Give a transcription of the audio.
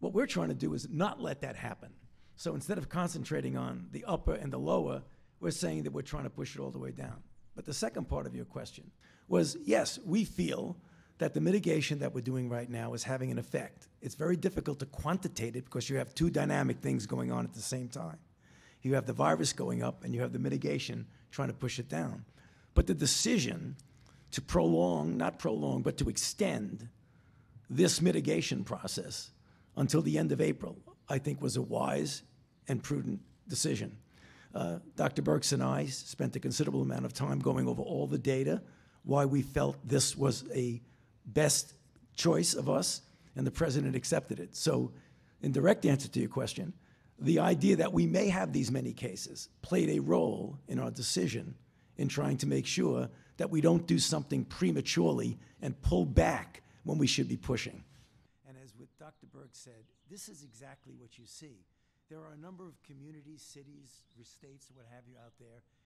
What we're trying to do is not let that happen. So instead of concentrating on the upper and the lower, we're saying that we're trying to push it all the way down. But the second part of your question was yes, we feel that the mitigation that we're doing right now is having an effect. It's very difficult to quantitate it because you have two dynamic things going on at the same time. You have the virus going up and you have the mitigation trying to push it down. But the decision to prolong, not prolong, but to extend this mitigation process until the end of April, I think was a wise and prudent decision. Uh, Dr. Birx and I spent a considerable amount of time going over all the data, why we felt this was a best choice of us, and the president accepted it. So, in direct answer to your question, the idea that we may have these many cases played a role in our decision in trying to make sure that we don't do something prematurely and pull back when we should be pushing. Dr. Birx said, this is exactly what you see. There are a number of communities, cities, states, what have you out there